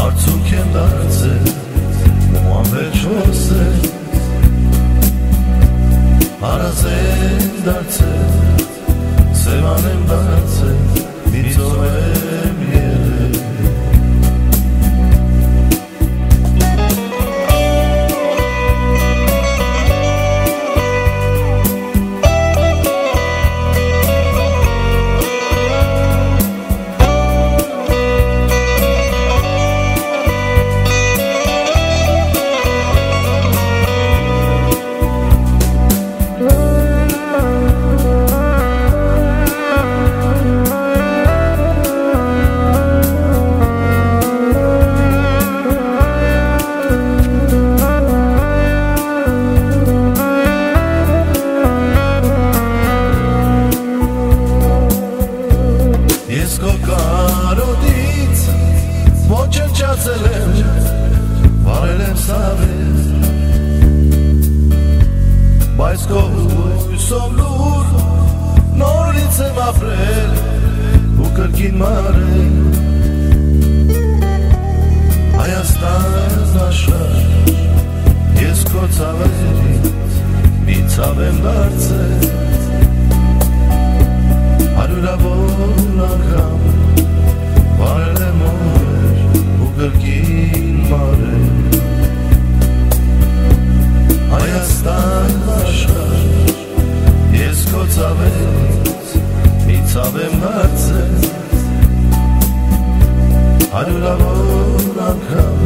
Արցունք են դարձել ու անվեջ հոսել som lur Norice ma frel U kërkin mare I'd love a